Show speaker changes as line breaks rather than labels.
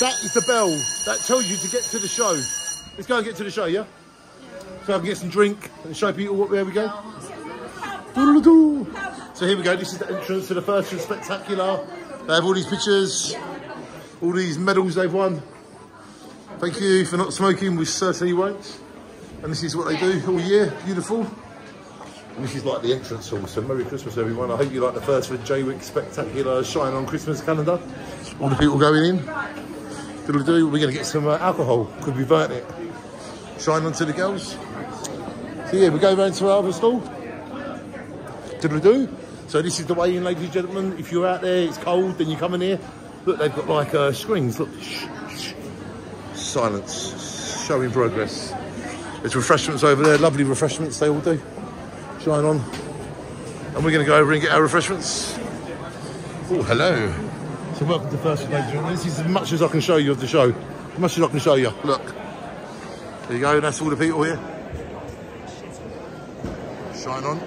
That is the bell that tells you to get to the show. Let's go and get to the show, yeah? So I can get some drink and show people what, where we go. So here we go. This is the entrance to the Thursford spectacular. They have all these pictures, all these medals they've won. Thank you for not smoking. We certainly won't. And this is what they do all year. Beautiful. And this is like the entrance hall. So Merry Christmas, everyone. I hope you like the first for Jaywick Spectacular Shine on Christmas calendar. All the people going in. Diddle do. We're going to get some uh, alcohol. Could we burn it. Shine on to the girls. So yeah, we go round to our other stall. Diddle do. So this is the way in, ladies and gentlemen. If you're out there, it's cold, then you come in here. Look, they've got like uh, screens. Look. Shh, shh. Silence. Showing progress. There's refreshments over there. Lovely refreshments they all do. Shine on. And we're going to go over and get our refreshments. Oh, hello. So welcome to First ladies and. This is as much as I can show you of the show. As much as I can show you. Look. There you go. That's all the people here. Shine on.